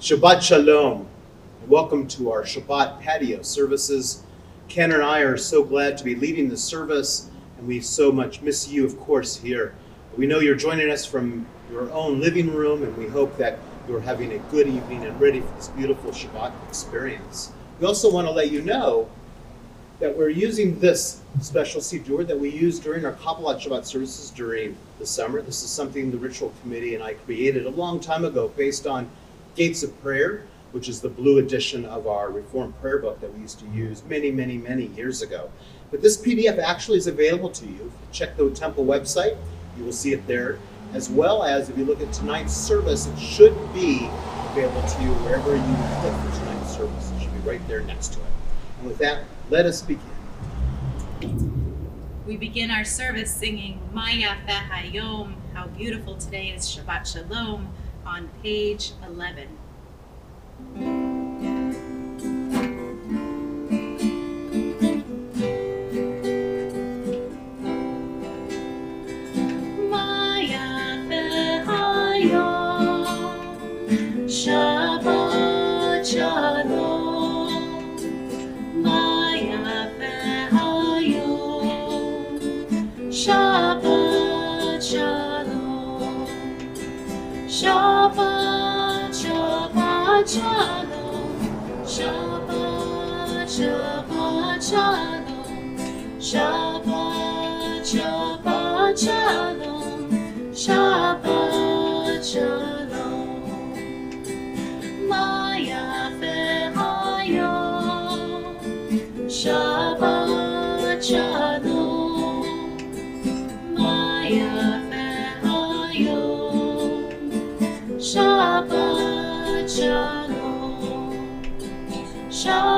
Shabbat Shalom. Welcome to our Shabbat patio services. Ken and I are so glad to be leading the service, and we so much miss you, of course, here. We know you're joining us from your own living room, and we hope that you're having a good evening and ready for this beautiful Shabbat experience. We also want to let you know that we're using this special siddur that we use during our Kabbalat Shabbat services during the summer. This is something the ritual committee and I created a long time ago based on Gates of Prayer, which is the blue edition of our Reformed prayer book that we used to use many, many, many years ago. But this PDF actually is available to you. Check the temple website, you will see it there. As well as if you look at tonight's service, it should be available to you wherever you click for tonight's service. It should be right there next to it. And with that, let us begin. We begin our service singing Maya Hayom, How Beautiful Today is Shabbat Shalom, on page 11. Maya Hayom, Shabbat Shalom. Maya Hayom, Shabbat Shalom. Shabbat, Shabbat, Shalom. Shabbat, Shabbat Shalom. Shabbat Shalom. Maya Hayom. Shabbat Shalom. Maya Hayom. Shabbat Shalom. Shabbat,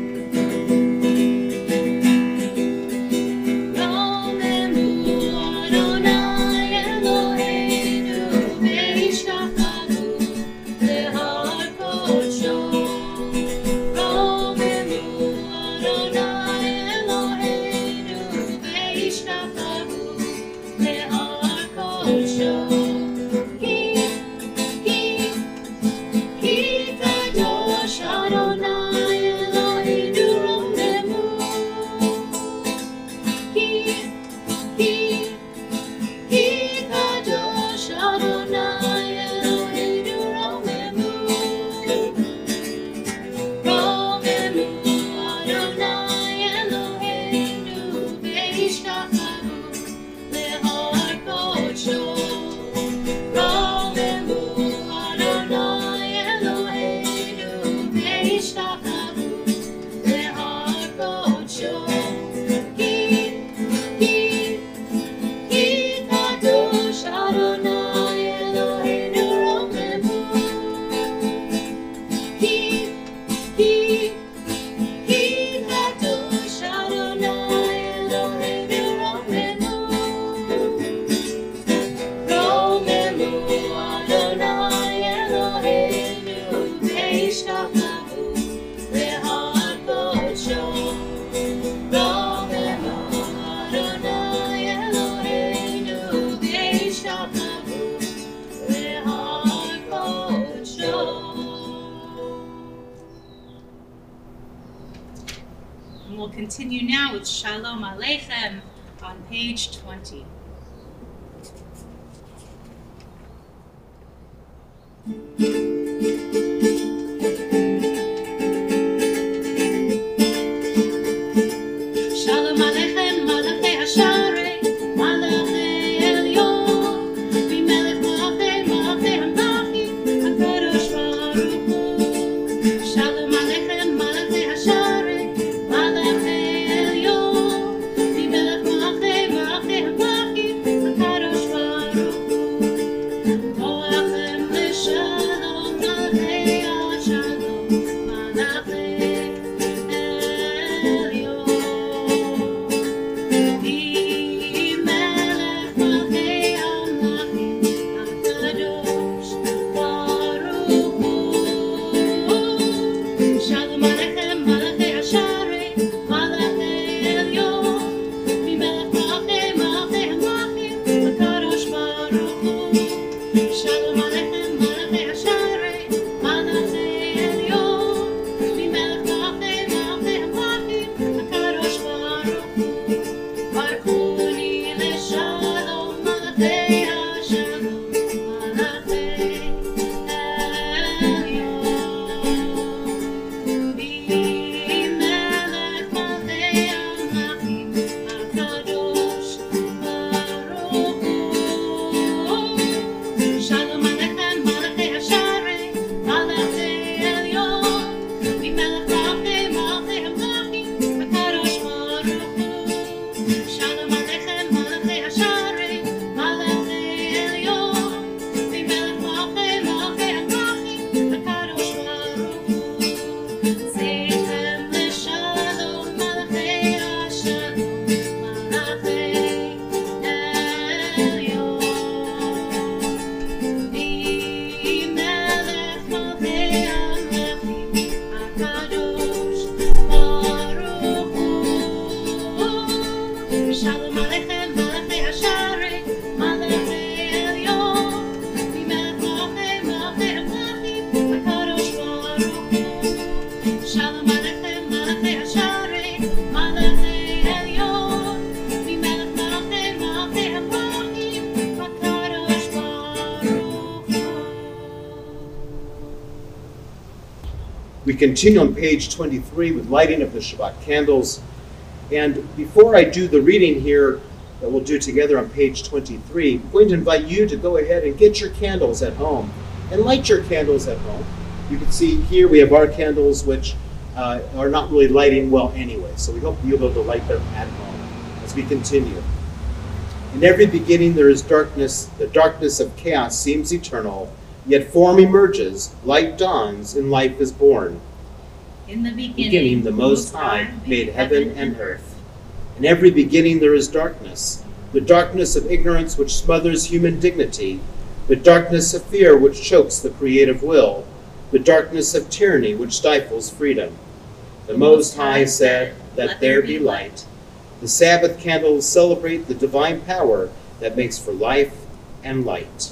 ve'ishtacharu Shalom continue on page 23 with lighting of the Shabbat candles. And before I do the reading here that we'll do together on page 23, I'm going to invite you to go ahead and get your candles at home and light your candles at home. You can see here we have our candles, which uh, are not really lighting well anyway, so we hope you'll be able to light them at home as we continue. In every beginning there is darkness, the darkness of chaos seems eternal Yet form emerges, light dawns, and life is born. In the beginning, beginning the Most High made heaven and earth. In every beginning there is darkness, the darkness of ignorance which smothers human dignity, the darkness of fear which chokes the creative will, the darkness of tyranny which stifles freedom. The Most High said, Let there be light. The Sabbath candles celebrate the divine power that makes for life and light.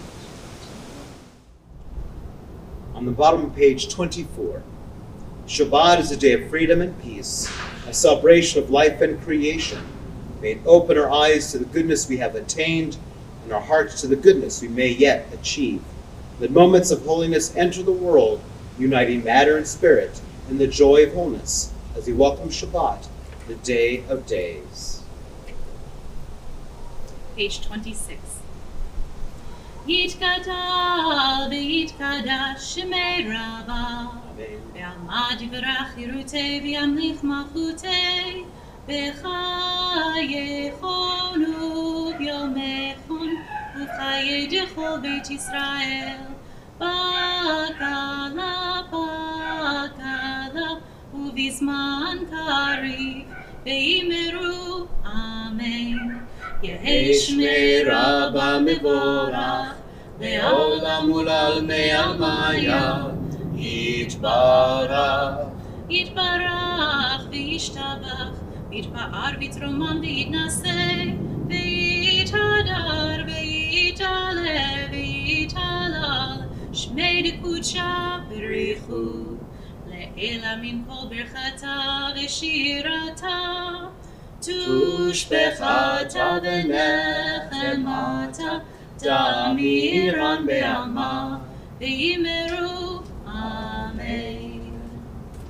On the bottom of page 24, Shabbat is a day of freedom and peace, a celebration of life and creation. May it open our eyes to the goodness we have attained and our hearts to the goodness we may yet achieve. Let moments of holiness enter the world, uniting matter and spirit in the joy of wholeness as we welcome Shabbat, the day of days. Page 26. יתגדל ויתקדש שמי רבה, ועמד יברך ירותי וימליך מלכותי, בחייכונו ביומכון, ובחיי דכל בית ישראל, בקלה בקלה, ובזמן קריב, ויאמרו אמן. יהי שמי רבה מבורך, לעולם ולעלמי עלמיה, יתברך. יתברך וישתבח, ויתפאר ויתרומם ויתנשא, ויתהדר ויתעלה ויתהלל, שמי דקודשה בריחו, לעילא מן כל ברכתה ושירתה. توش به خطاب نخماتا دمیران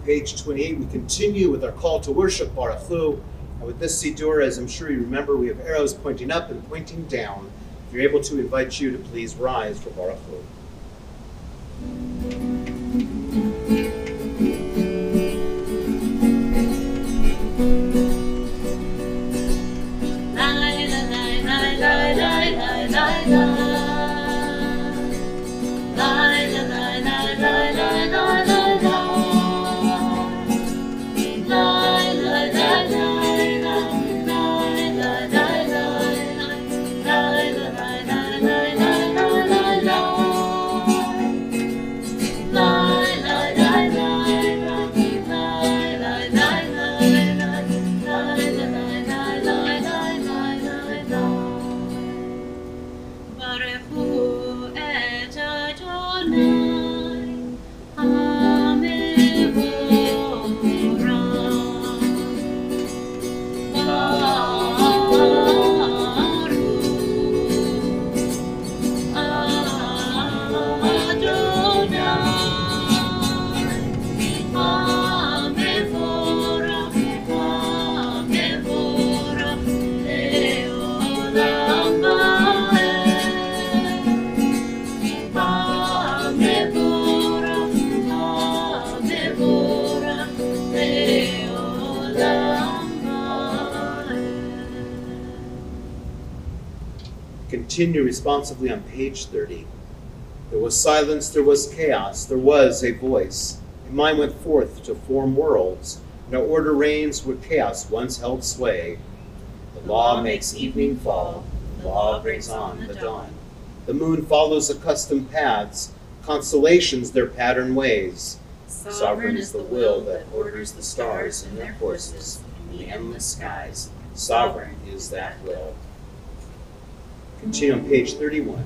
Page 28, we continue with our call to worship Barchu. And with this Siddur, as I'm sure you remember, we have arrows pointing up and pointing down. If you're able to, invite you to please rise for Barchu. Continue responsively on page 30. There was silence, there was chaos, there was a voice. A mind went forth to form worlds. No order reigns where chaos once held sway. The law makes evening fall, the law brings on the dawn. The moon follows accustomed paths, constellations their pattern ways. Sovereign is the will that orders the stars in their courses in the endless skies. Sovereign is that will. Continue on page 31.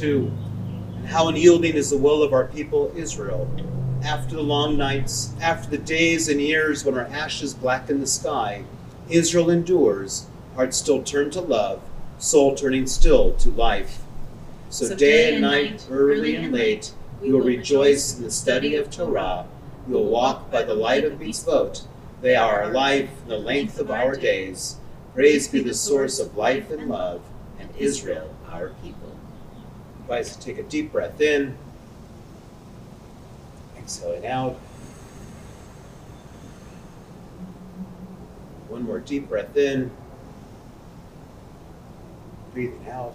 32. And how unyielding is the will of our people Israel. After the long nights, after the days and years when our ashes blacken the sky, Israel endures, heart still turned to love, soul turning still to life. So, day and night, early and late, we will rejoice in the study of Torah. We will walk by the light of mitzvot. They are our life and the length of our days. Praise be the source of life and love, and Israel our people. Advise to take a deep breath in, exhaling out. One more deep breath in, breathing out.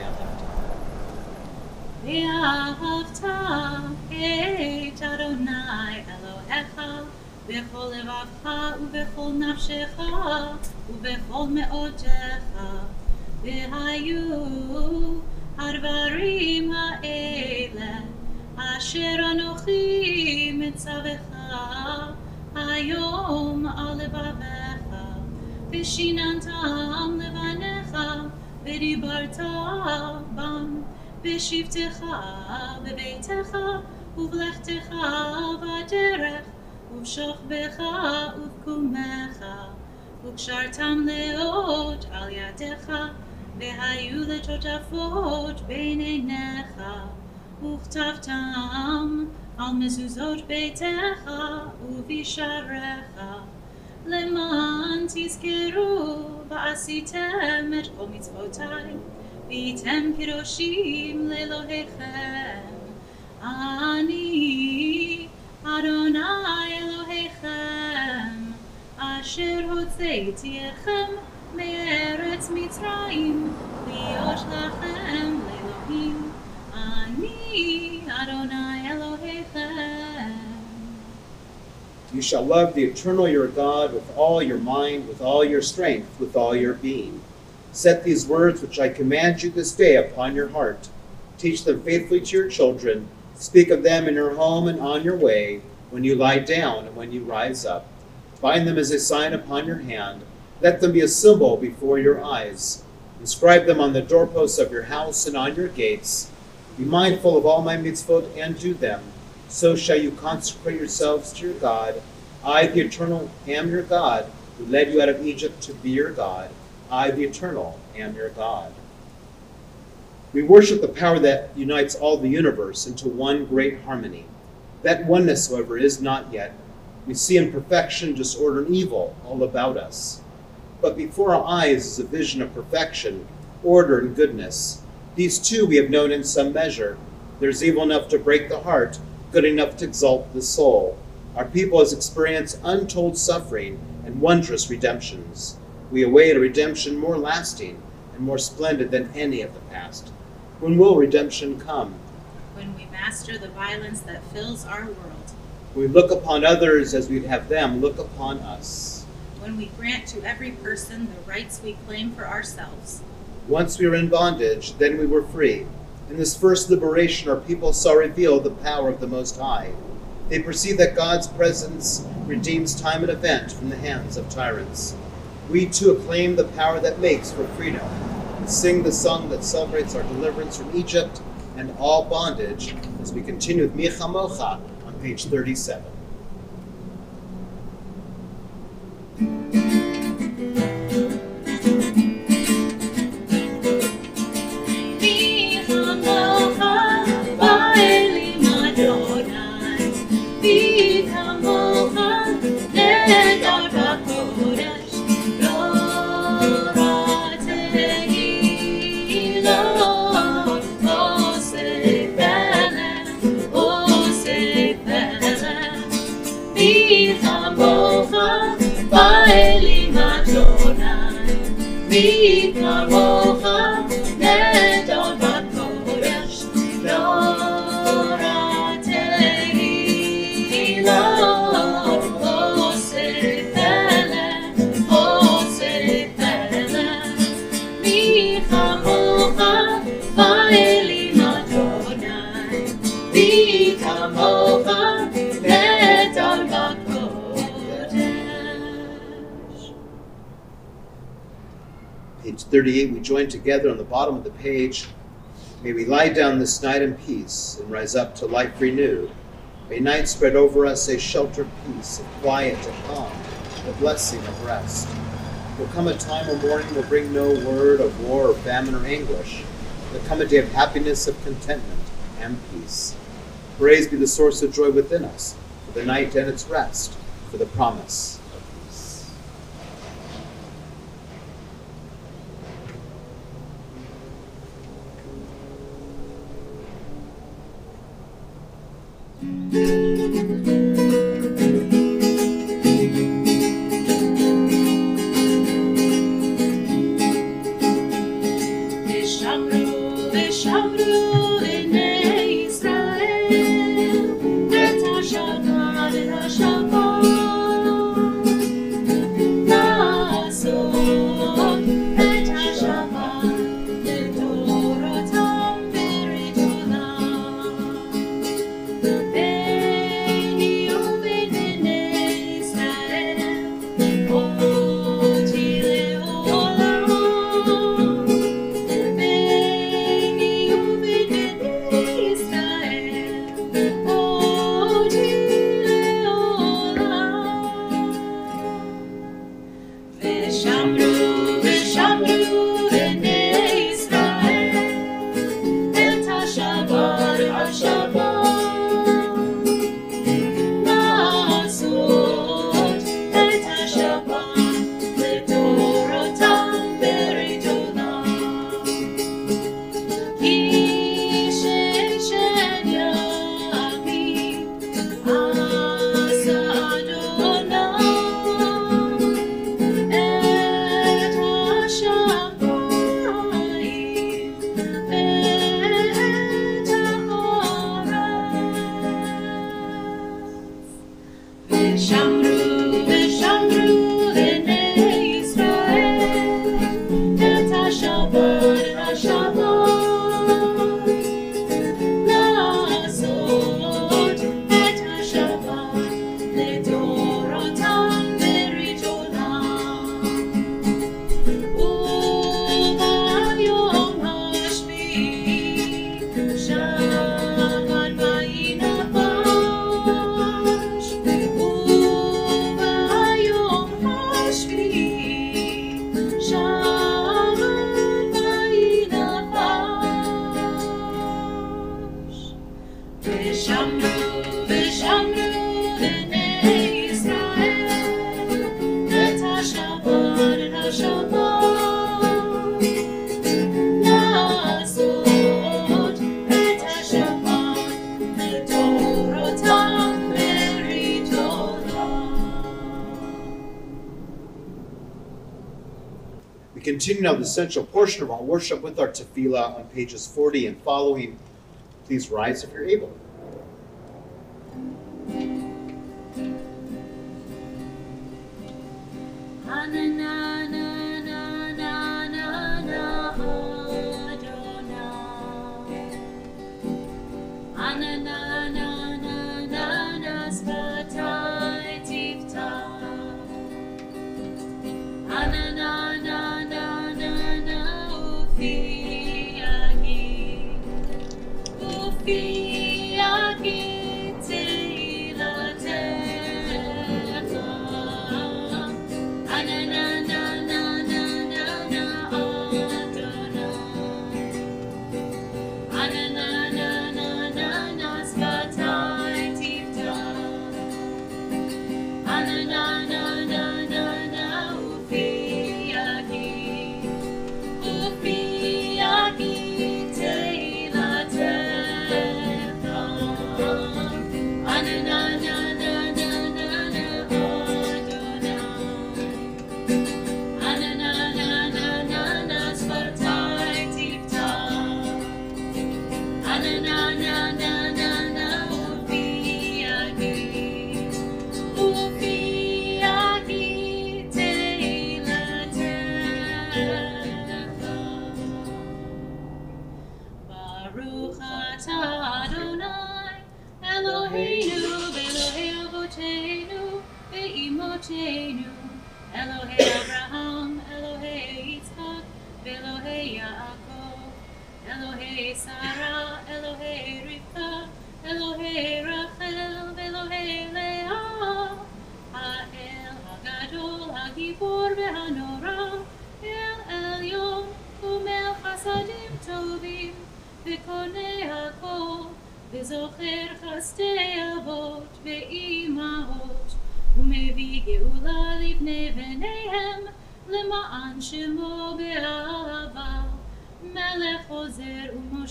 בכל לבבך ובכל נפשך ובכל מאודך והיו הדברים האלה אשר אנוכי מצווך. היום על לבביך ושיננתם לבניך ודיברת בם בשבתך בביתך ובלכתך בדרך ובשוכבך ובקומך וקשרתם לאות על ידיך והיו לטוטפות בין עיניך וכתבתם על מזוזות ביתך ובשעריך למען תזכרו ועשיתם את כל מצוותיי והייתם קדושים לאלוהיכם. אני Adonai Elohechem, asher hotzeiti echem me'eretz Mitzrayim, liyosh lachem le'lohim, ani Adonai Elohechem. You shall love the eternal your God with all your mind, with all your strength, with all your being. Set these words which I command you this day upon your heart. Teach them faithfully to your children Speak of them in your home and on your way, when you lie down and when you rise up. Bind them as a sign upon your hand. Let them be a symbol before your eyes. Inscribe them on the doorposts of your house and on your gates. Be mindful of all my mitzvot and do them. So shall you consecrate yourselves to your God. I, the eternal, am your God, who led you out of Egypt to be your God. I, the eternal, am your God. We worship the power that unites all the universe into one great harmony. That oneness, however, is not yet. We see imperfection, disorder, and evil all about us. But before our eyes is a vision of perfection, order, and goodness. These too we have known in some measure. There's evil enough to break the heart, good enough to exalt the soul. Our people has experienced untold suffering and wondrous redemptions. We await a redemption more lasting and more splendid than any of the past. When will redemption come? When we master the violence that fills our world, We look upon others as we'd have them look upon us. when we grant to every person the rights we claim for ourselves, Once we were in bondage, then we were free. In this first liberation, our people saw revealed the power of the Most High. They perceived that God's presence redeems time and event from the hands of tyrants. We too acclaim the power that makes for freedom sing the song that celebrates our deliverance from Egypt and all bondage as we continue with Mi Chamocha on page 37. Amor. 38, we join together on the bottom of the page. May we lie down this night in peace and rise up to life renewed. May night spread over us a sheltered peace, a quiet, a calm, a blessing of rest. Will come a time when morning will bring no word of war or famine or anguish. Will come a day of happiness, of contentment, and peace. Praise be the source of joy within us, for the night and its rest, for the promise 想。continue now the central portion of our worship with our tefillah on pages 40 and following. Please rise if you're able. feet.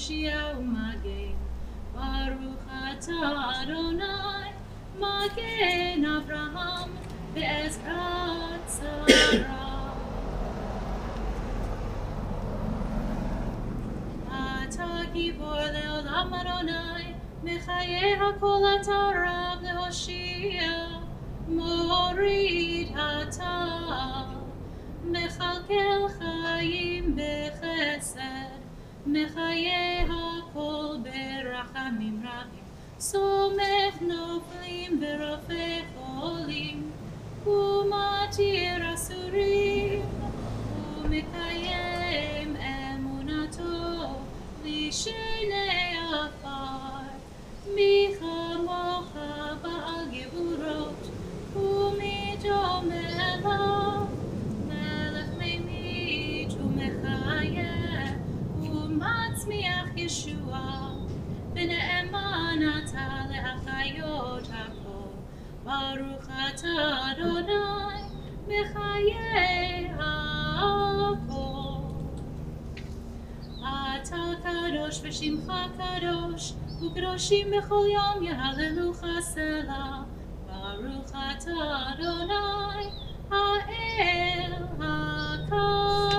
Hoshia umagen, Baruch atah Adonai, Magen Avraham be'ezrat Sarah. Ata gibor le'olam Adonai, Mechaye hakol atarav le'hoshia, Morid atah, Mechalkel chayim. מכלכל חיים בחסד, מחיי הכל ברחמים רבים, סומך נופלים ורופא חולים, ומתיר אסורים, ומקיים אמונתו לשני אתה להחיות הכל, ברוך אתה אדוני, מחיי הכל. אתה קדוש ושמך קדוש, וקדושים בכל יום יהללוך סלע. ברוך אתה אדוני, האל הקדוש.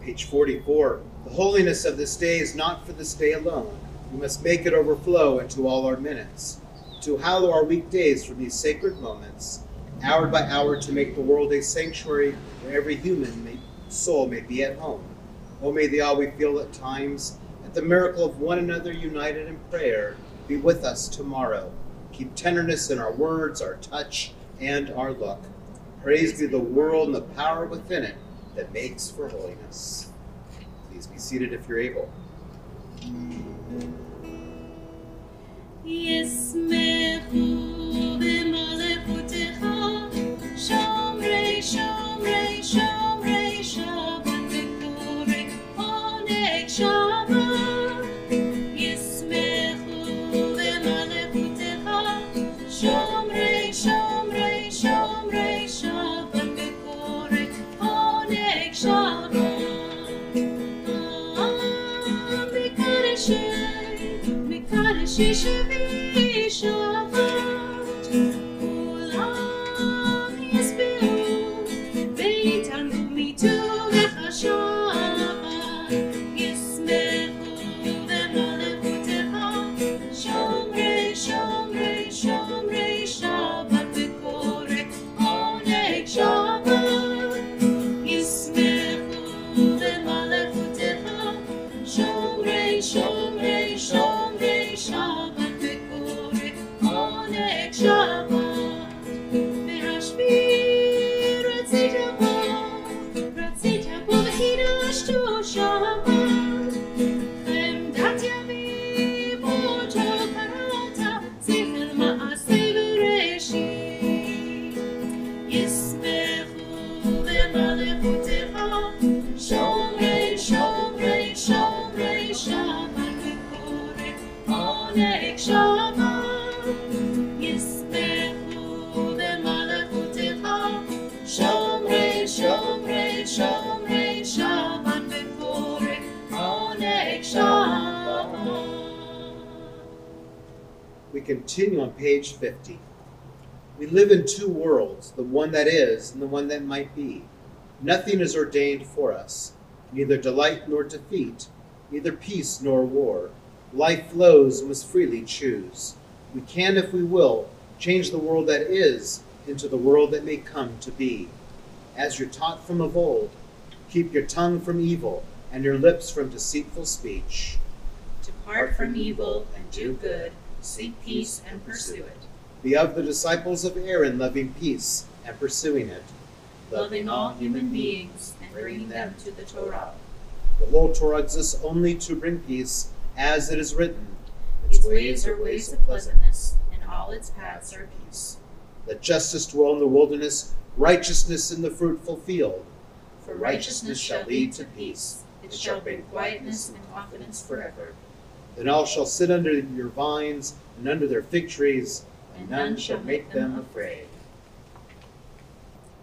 Page 44. The holiness of this day is not for this day alone. We must make it overflow into all our minutes. To hallow our weekdays from these sacred moments, hour by hour, to make the world a sanctuary where every human may, soul may be at home. Oh, may the awe we feel at times, at the miracle of one another united in prayer, be with us tomorrow. Keep tenderness in our words, our touch, and our look. Praise be the world and the power within it that makes for holiness. Please be seated if you're able. Yes, me, 其实没 continue on page 50. We live in two worlds, the one that is and the one that might be. Nothing is ordained for us, neither delight nor defeat, neither peace nor war. Life flows and must freely choose. We can, if we will, change the world that is into the world that may come to be. As you're taught from of old, keep your tongue from evil and your lips from deceitful speech. Depart from evil and do good, seek peace and pursue it. Be of the disciples of Aaron, loving peace and pursuing it. Loving all human beings and bringing them to the Torah. The whole Torah exists only to bring peace, as it is written. Its ways are ways of pleasantness, and all its paths are peace. Let justice dwell in the wilderness, righteousness in the fruitful field. For righteousness shall lead to peace. It shall bring quietness and confidence forever. Then all shall sit under your vines and under their fig trees, and none shall make them afraid.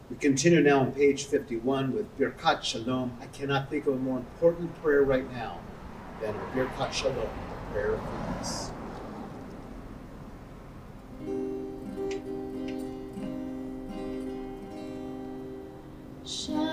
We continue now on page 51 with Birkat Shalom. I cannot think of a more important prayer right now than Birkat Shalom, the prayer of peace. Shalom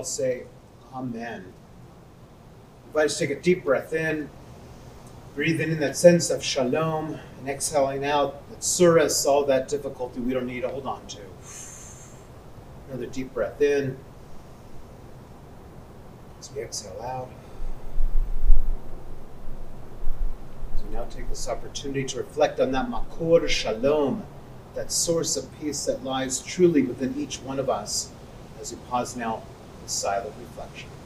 all say, Amen. Invite us to take a deep breath in, breathing in that sense of shalom, and exhaling out that tsuris, all that difficulty we don't need to hold on to. Another deep breath in. As we exhale out. As we now take this opportunity to reflect on that makor shalom, that source of peace that lies truly within each one of us as we pause now silent reflection.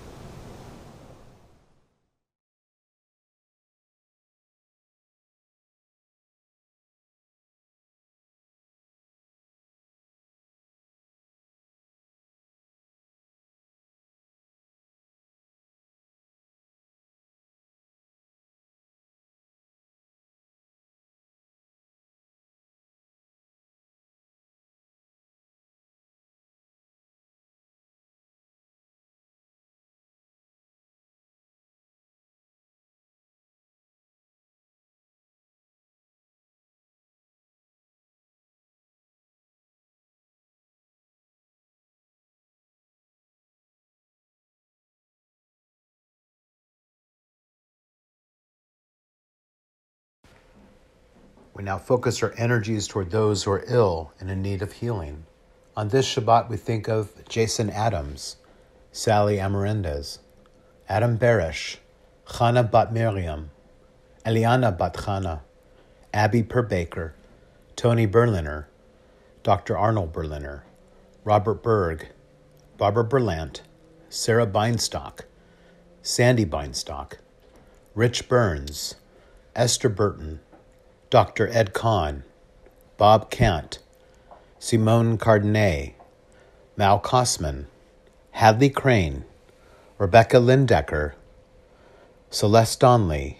We now focus our energies toward those who are ill and in need of healing. On this Shabbat, we think of Jason Adams, Sally Amarendez, Adam Barish, Chana Bat Miriam, Eliana Bat Chana, Abby Perbaker, Tony Berliner, Dr. Arnold Berliner, Robert Berg, Barbara Berlant, Sarah Beinstock, Sandy Beinstock, Rich Burns, Esther Burton, Dr. Ed Kahn, Bob Kant, Simone Cardenet, Mal Kosman, Hadley Crane, Rebecca Lindecker, Celeste Donley,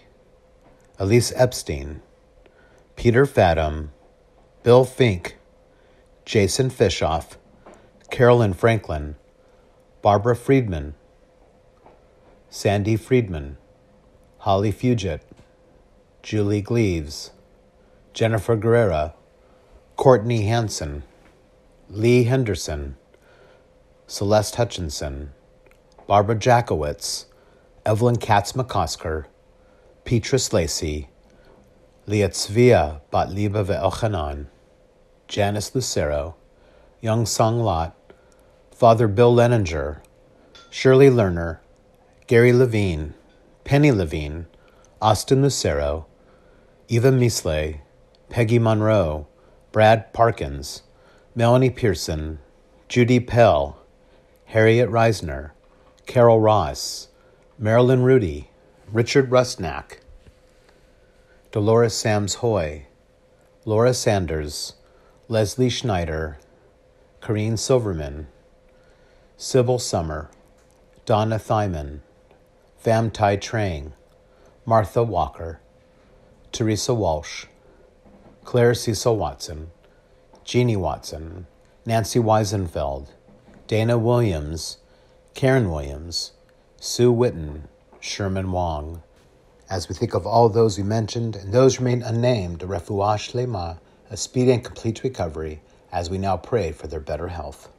Elise Epstein, Peter Fathom, Bill Fink, Jason Fishoff, Carolyn Franklin, Barbara Friedman, Sandy Friedman, Holly Fugit, Julie Gleaves, Jennifer Guerrera, Courtney Hanson, Lee Henderson, Celeste Hutchinson, Barbara Jackowitz, Evelyn Katz McCosker, Petrus Lacey, Lietzvia Batliba Ve'elchanan, Janice Lucero, Young Song Lot, Father Bill Leninger, Shirley Lerner, Gary Levine, Penny Levine, Austin Lucero, Eva Misley, Peggy Monroe, Brad Parkins, Melanie Pearson, Judy Pell, Harriet Reisner, Carol Ross, Marilyn Rudy, Richard Rustnack, Dolores Sams Hoy, Laura Sanders, Leslie Schneider, Corrine Silverman, Sybil Summer, Donna Thyman, Pham Tai Trang, Martha Walker, Teresa Walsh, Claire Cecil Watson, Jeannie Watson, Nancy Weisenfeld, Dana Williams, Karen Williams, Sue Witten, Sherman Wong. As we think of all those we mentioned and those remain unnamed, refuah shlema, a speedy and complete recovery, as we now pray for their better health.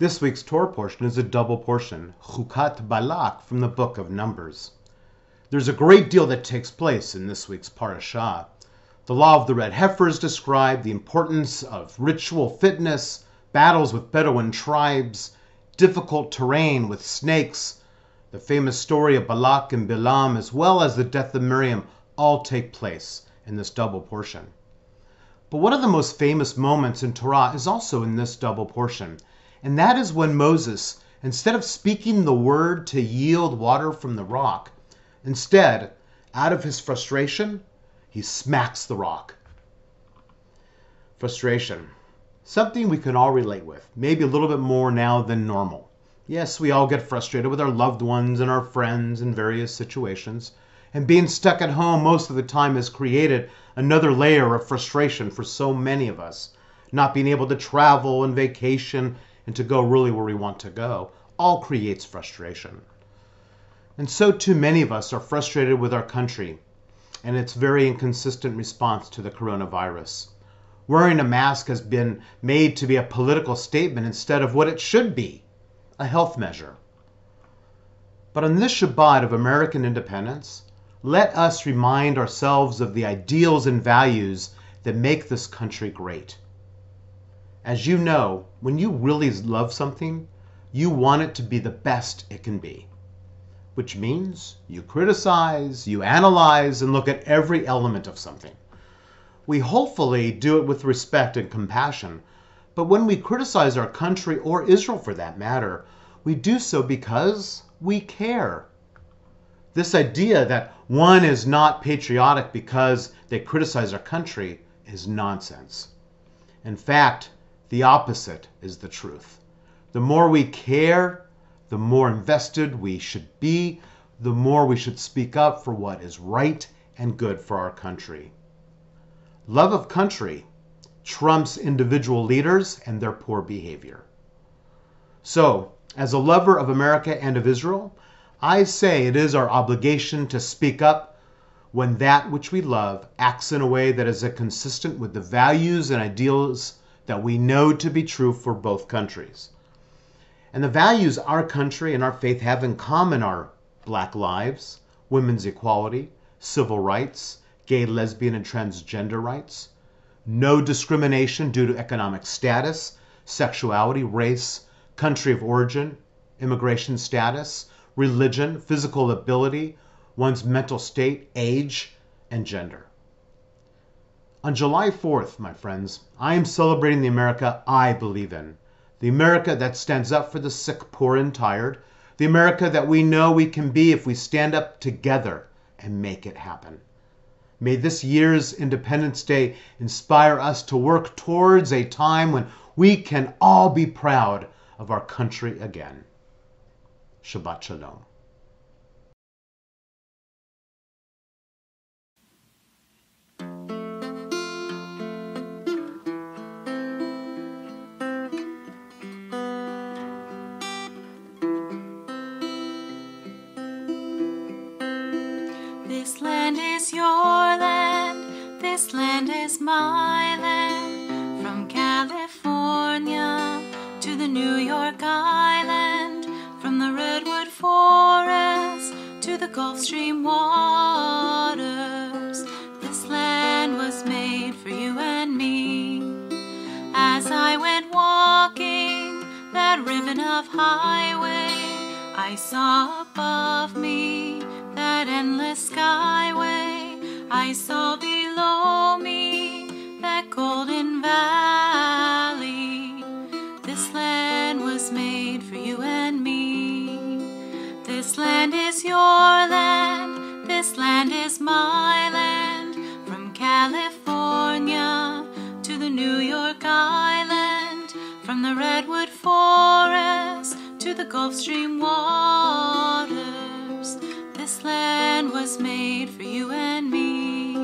This week's Torah portion is a double portion, Chukat Balak from the book of Numbers. There's a great deal that takes place in this week's parashah. The law of the red heifer is described, the importance of ritual fitness, battles with Bedouin tribes, difficult terrain with snakes, the famous story of Balak and Bilam, as well as the death of Miriam, all take place in this double portion. But one of the most famous moments in Torah is also in this double portion, and that is when Moses, instead of speaking the word to yield water from the rock, instead, out of his frustration, he smacks the rock. Frustration. Something we can all relate with, maybe a little bit more now than normal. Yes, we all get frustrated with our loved ones and our friends in various situations, and being stuck at home most of the time has created another layer of frustration for so many of us. Not being able to travel and vacation and to go really where we want to go all creates frustration. And so too many of us are frustrated with our country and its very inconsistent response to the coronavirus. Wearing a mask has been made to be a political statement instead of what it should be a health measure. But on this Shabbat of American independence, let us remind ourselves of the ideals and values that make this country great. As you know, when you really love something, you want it to be the best it can be. which means you criticize, you analyze, and look at every element of something. We hopefully do it with respect and compassion, but when we criticize our country or Israel for that matter, we do so because we care. This idea that one is not patriotic because they criticize our country is nonsense. In fact, the opposite is the truth. The more we care, the more invested we should be, the more we should speak up for what is right and good for our country. Love of country trumps individual leaders and their poor behavior. So, as a lover of America and of Israel, I say it is our obligation to speak up when that which we love acts in a way that is consistent with the values and ideals that we know to be true for both countries. And the values our country and our faith have in common are black lives, women's equality, civil rights, gay, lesbian, and transgender rights, no discrimination due to economic status, sexuality, race, country of origin, immigration status, religion, physical ability, one's mental state, age, and gender. On July 4th, my friends, I am celebrating the America I believe in. The America that stands up for the sick, poor, and tired. The America that we know we can be if we stand up together and make it happen. May this year's Independence Day inspire us to work towards a time when we can all be proud of our country again. Shabbat Shalom. Land, this land is my land. From California to the New York Island, from the Redwood Forest to the Gulf Stream waters. This land was made for you and me. As I went walking that ribbon of highway, I saw Gulf Stream waters. This land was made for you and me.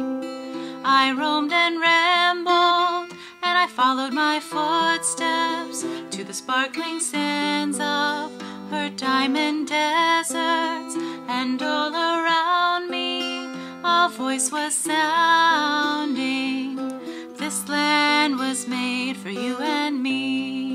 I roamed and rambled, and I followed my footsteps to the sparkling sands of her diamond deserts, and all around me a voice was sounding. This land was made for you and me.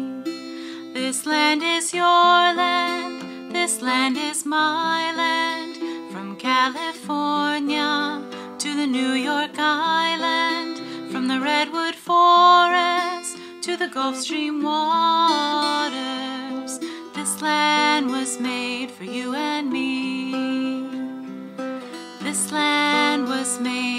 This land is your land, this land is my land. From California to the New York Island, from the Redwood Forest to the Gulf Stream waters. This land was made for you and me. This land was made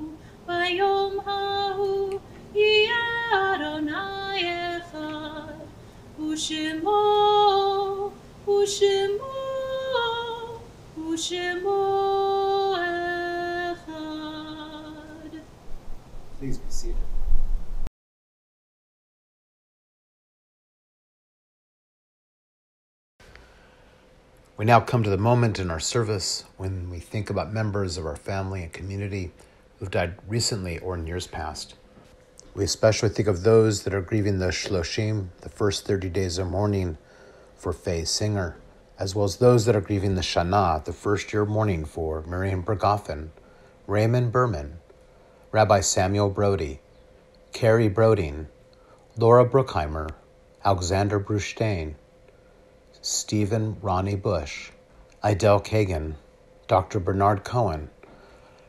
Please be seated. We now come to the moment in our service when we think about members of our family and community who've died recently or in years past. We especially think of those that are grieving the Shloshim, the first 30 days of mourning for Faye Singer, as well as those that are grieving the Shana, the first year mourning for Miriam Bergoffen, Raymond Berman, Rabbi Samuel Brody, Carrie Broding, Laura Bruckheimer, Alexander Brustein, Stephen Ronnie Bush, Idel Kagan, Dr. Bernard Cohen,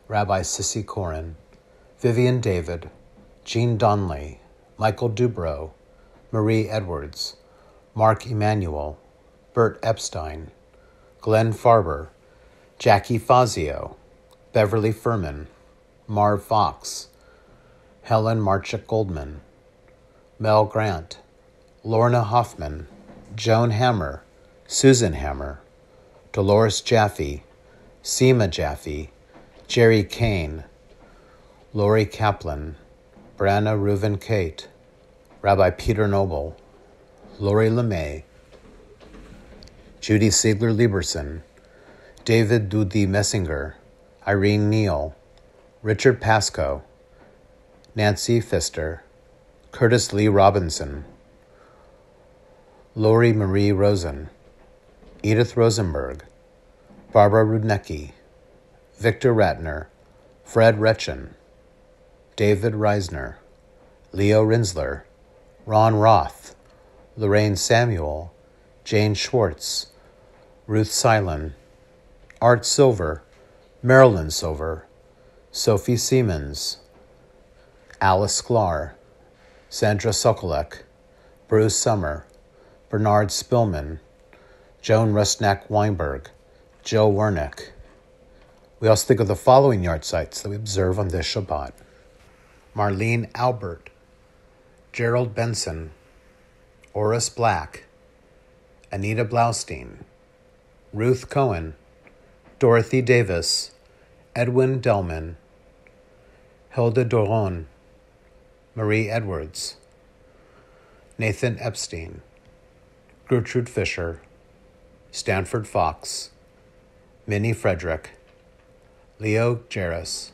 Rabbi Sissy Corin, Vivian David, Jean Donley, Michael Dubrow, Marie Edwards, Mark Emanuel, Bert Epstein, Glenn Farber, Jackie Fazio, Beverly Furman, Marv Fox, Helen Marchik Goldman, Mel Grant, Lorna Hoffman, Joan Hammer, Susan Hammer, Dolores Jaffe, Seema Jaffe, Jerry Kane, Lori Kaplan, Branna Reuven Kate, Rabbi Peter Noble, Lori LeMay, Judy Siegler Lieberson, David Dudi Messinger, Irene Neal, Richard Pasco, Nancy Pfister, Curtis Lee Robinson, Lori Marie Rosen, Edith Rosenberg, Barbara Rudnecki, Victor Ratner, Fred Retchen, David Reisner, Leo Rinsler, Ron Roth, Lorraine Samuel, Jane Schwartz, Ruth Silen, Art Silver, Marilyn Silver, Sophie Siemens, Alice Sklar, Sandra Sokolek, Bruce Summer, Bernard Spillman, Joan Rusnak Weinberg, Joe Wernick. We also think of the following yahrzeits that we observe on this Shabbat. Marlene Albert, Gerald Benson, Oris Black, Anita Blaustein, Ruth Cohen, Dorothy Davis, Edwin Delman, Hilda Doron, Marie Edwards, Nathan Epstein, Gertrude Fisher, Stanford Fox, Minnie Frederick, Leo Jarris,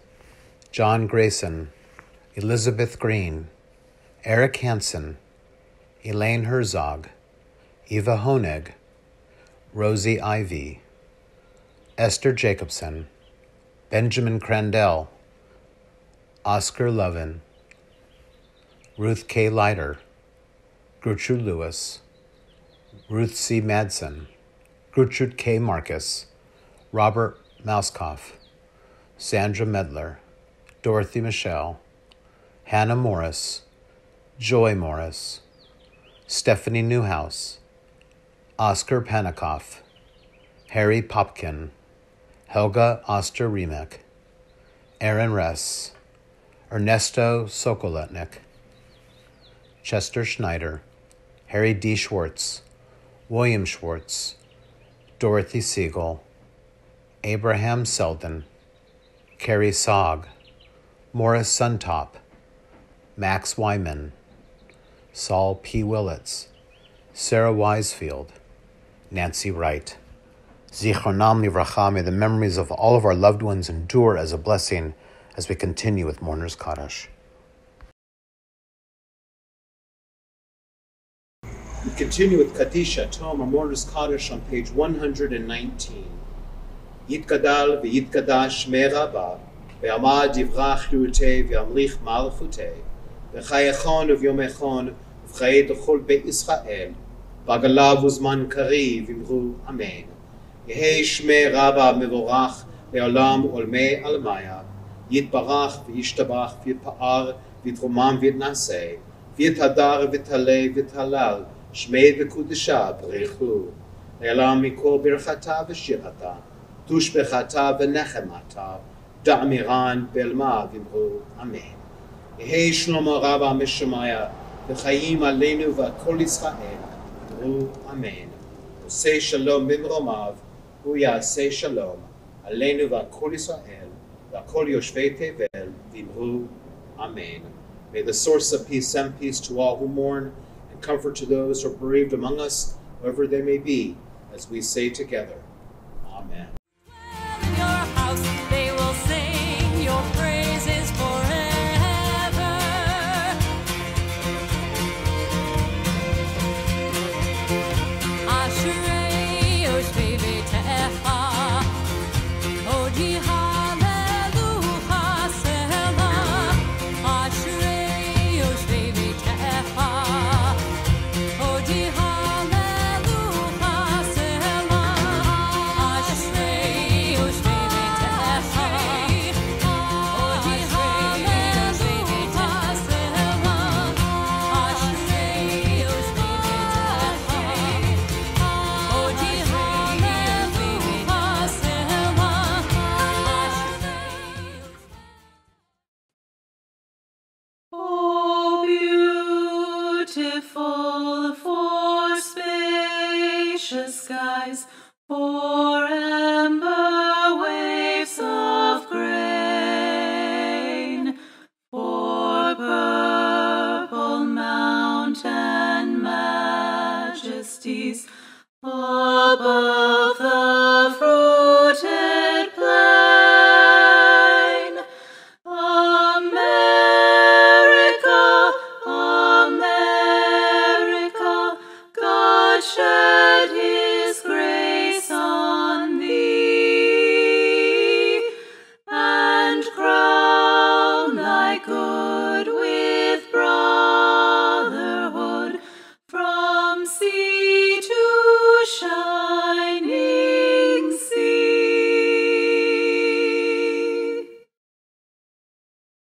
John Grayson, Elizabeth Green, Eric Hansen, Elaine Herzog, Eva Honig, Rosie Ivy, Esther Jacobson, Benjamin Crandell, Oscar Lovin, Ruth K. Leiter, Gertrude Lewis, Ruth C. Madsen, Gertrude K. Marcus, Robert Mauskoff, Sandra Medler, Dorothy Michelle, Hannah Morris, Joy Morris, Stephanie Newhouse, Oscar Panikoff, Harry Popkin, Helga Oster Remek, Aaron Ress, Ernesto Sokoletnik, Chester Schneider, Harry D. Schwartz, William Schwartz, Dorothy Siegel, Abraham Selden, Carrie Sogg, Morris Suntop, Max Wyman, Saul P. Willits, Sarah Wisefield, Nancy Wright. Zichronam Livracha, may the memories of all of our loved ones endure as a blessing as we continue with Mourner's Kaddish. We continue with Kaddish Yatom, a Mourner's Kaddish on page 119. יתגדל ויתקדש שמי רבה, ועמד יברח חירותי וימליך מלכותי, וחייכון וביומכון ובחיי דכל בית ישראל, בעגלה וזמן קריב אמרו אמן. יהי שמי רבה מבורך לעולם עולמי עלמיה, יתברך וישתבח ויתפאר ויתרומם ויתנשא, ויתהדר ותעלה ותהלל, שמי וקודשה ברכו. לעולם מכל ברכתה ושירתה. תושבחתה ונחמתה, דאמירן בלמה ואמרו אמן. יהי שלמה רבה משמיא, וחיים עלינו ועל כל ישראל, אמרו אמן. עושה שלום במרומיו, הוא יעשה שלום עלינו ועל כל ישראל, ועל כל יושבי תבל, ואמרו Amen. May the source of peace send peace to all who mourn and comfort to those who are bereaved among us, wherever they may be, as we say together. Amen. Praises forever.